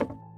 you